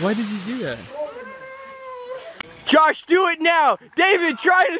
Why did you do that? Josh, do it now! David, try to...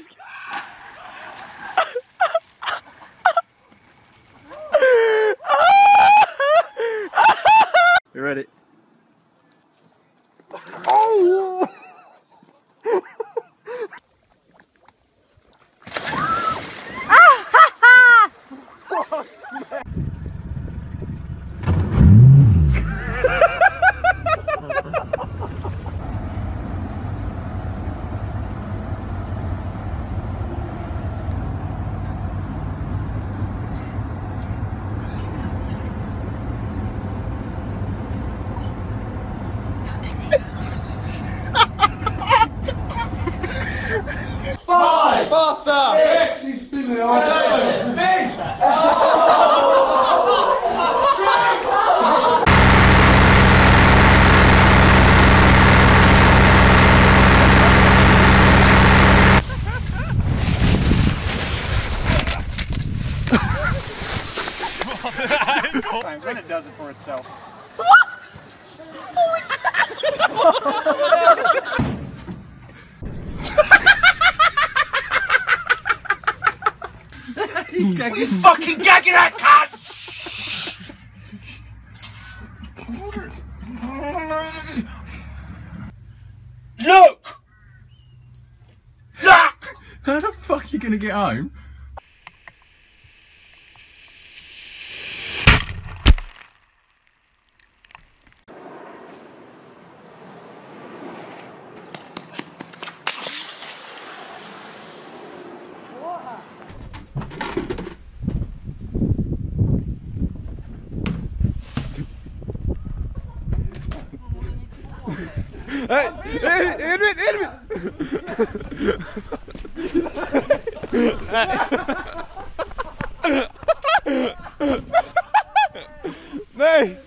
sk- You ready? Then it does it for itself. Fucking gagging that cunt! Look! Look! How the fuck are you gonna get home? Hey, hey, Edwin, Edwin! Nej! Nej!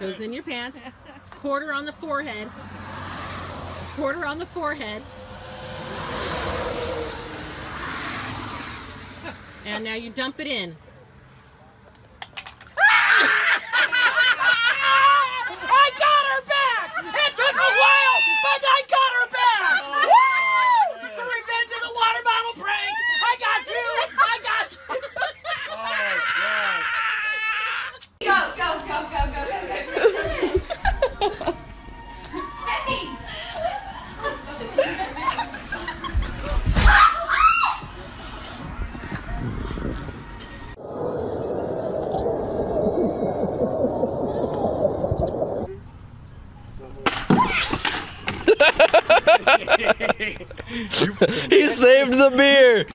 Goes in your pants. Quarter on the forehead. Quarter on the forehead. And now you dump it in. He saved the beer!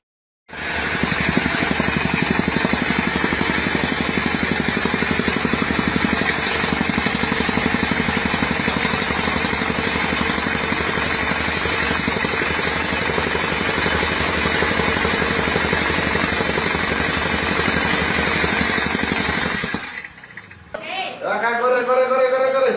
করে করে করে করে করে।